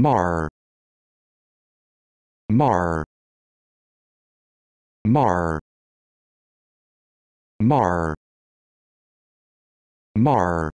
Mar. Mar. Mar. Mar. Mar.